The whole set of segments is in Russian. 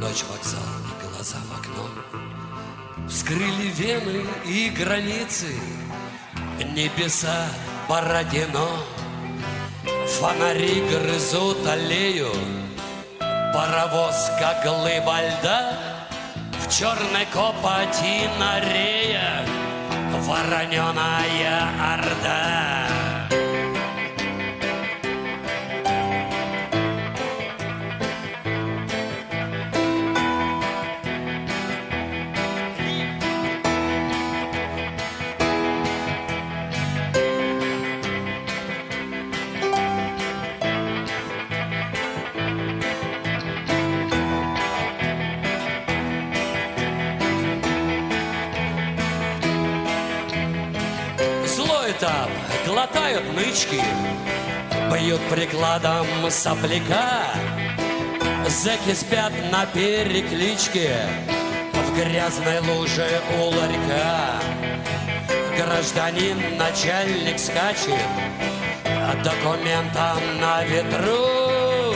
Ночь, вокзал и глаза в окно. Вскрыли вены и границы. Небеса Бородино Фонари грызут аллею. Паровоз, как глыба льда В черной копоти на реях Вороненая орда. Этап, глотают нычки, Бьют прикладом сопляка. Зэки спят на перекличке В грязной луже у ларька. Гражданин, начальник скачет Документом на ветру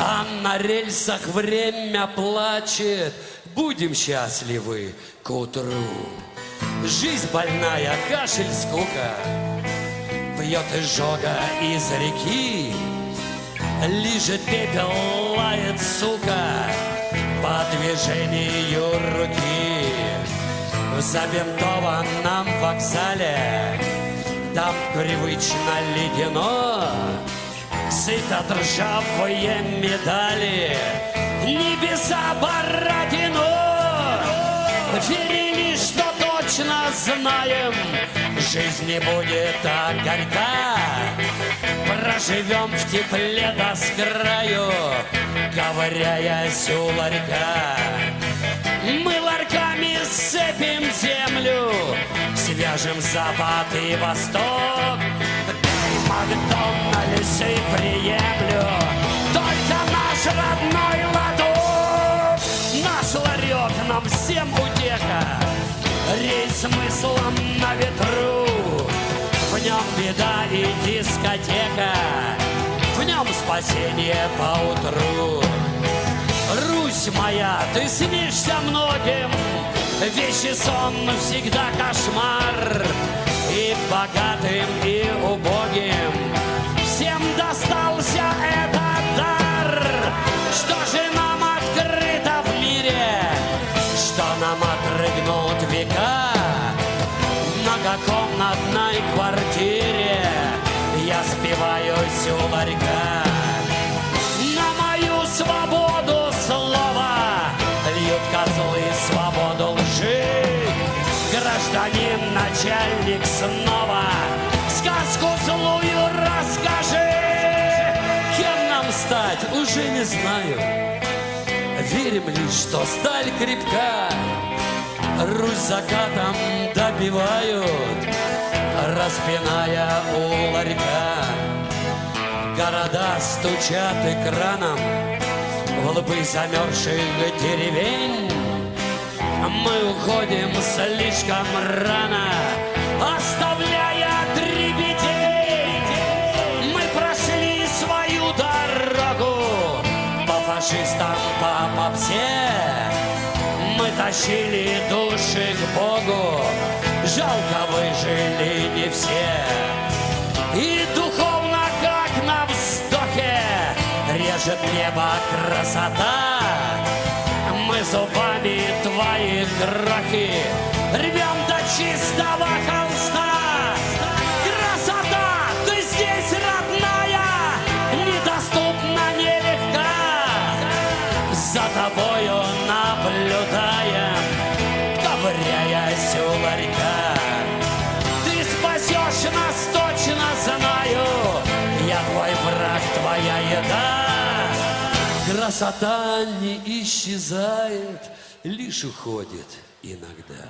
А на рельсах время плачет Будем счастливы к утру. Жизнь больная, кашель, скука. Пьет изжога из реки. Лижет пепел, лает сука. По движению руки. В забинтованном вокзале. Там привычно ледяно. Сыпят ржавые медали. Небеса Бородино Верили, что точно знаем Жизнь не будет так горька Проживем в тепле до скраю Ковыряясь у ларька Мы ларьками сцепим землю Свяжем запад и восток. Дай Макдональдс и приемлю Только наш родной всем утеха Рейс смыслом на ветру. В нем беда и дискотека. В нем спасение по утру Русь моя, ты снишься многим. Вещи сон всегда кошмар. И богатым, и убогим века В многокомнатной квартире Я спиваюсь у ларька. На мою свободу слова Льют козлы свободу лжи. Гражданин, начальник снова Сказку злую расскажи. Кем нам стать, уже не знаю. Верим лишь, что сталь крепка Русь закатом добивают Распиная у ларька Города стучат экраном В лбы замерзших деревень. Мы уходим слишком рано Оставляя Тащили души к Богу. Жалко выжили не все. И духовно, как на вздохе Режет небо красота. Мы зубами твои крохи Рвем до чистого холста Красота не исчезает Лишь уходит иногда